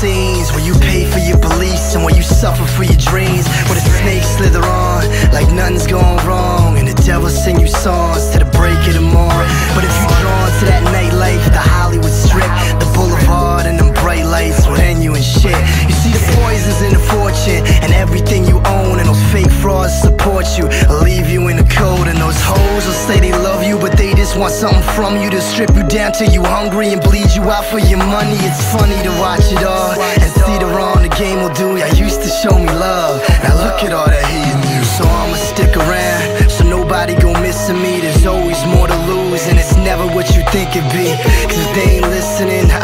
scenes where you pay for your beliefs and where you suffer for your dreams. Where the snakes slither on like nothing's going wrong, and the devil sing you songs want something from you to strip you down till you hungry and bleed you out for your money. It's funny to watch it all and see the wrong the game will do. I used to show me love, now look at all that hate in you. So I'ma stick around, so nobody gon' miss me. There's always more to lose, and it's never what you think it be. Cause they ain't listening, the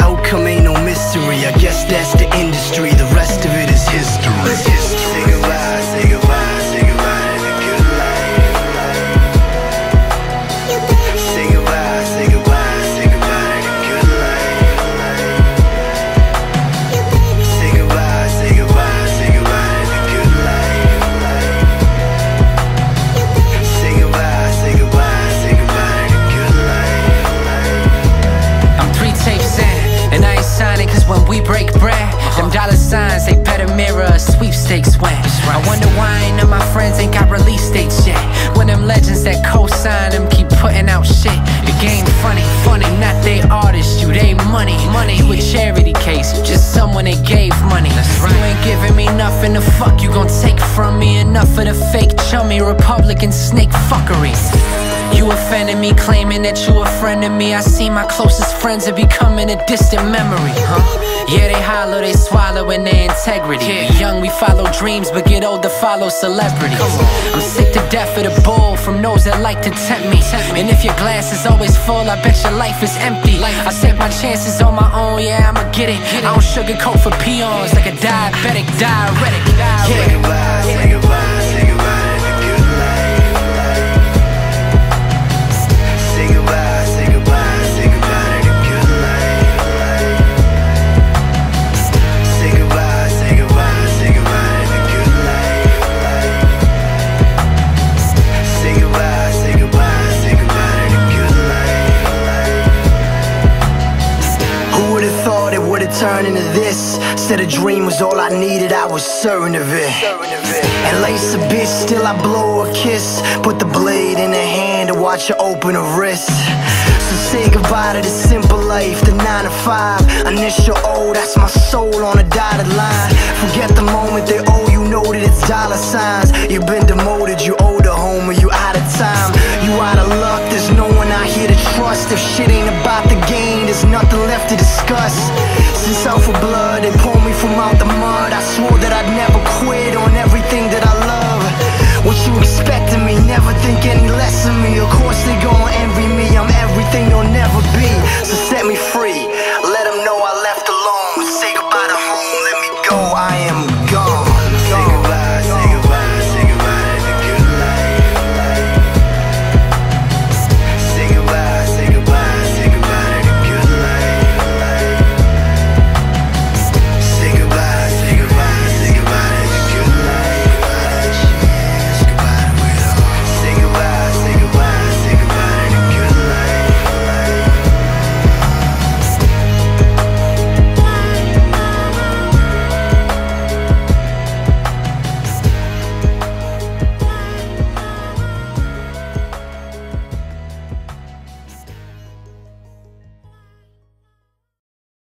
sweepstakes win. I wonder why none of my friends ain't got release dates yet. When them legends that co-sign them keep putting out shit. The game funny, funny, not they artists, you they money, money. You a charity case, just someone that gave money. that's You ain't giving me nothing the fuck, you gon' take from me enough of the fake chummy Republican snake fuckery. You offended me, claiming that you a friend of me. I see my closest friends are becoming a distant memory, huh? Yeah, they hollow, they swallow in their integrity. We young, we follow dreams, but get old to follow celebrities. I'm sick to death of the bull from those that like to tempt me. And if your glass is always full, I bet your life is empty. I take my chances on my own, yeah, I'ma get it. I don't sugarcoat for peons like a diabetic, diuretic. Say Yeah. goodbye, say goodbye, say it into this? Said a dream was all I needed, I was certain of it. And lace a bitch, still I blow a kiss. Put the blade in her hand to watch her open her wrist. So say goodbye to the simple life, the 9 to 5. Initial O, that's my soul on a dotted line. Forget the moment they owe you, know that it's dollar signs. You've been demoted, you older homer, you out of time. You out of luck, there's no one out here to trust. If shit ain't about left to discuss. Since Alpha Blood, they pulled me from out the mud. I swore that I'd never quit on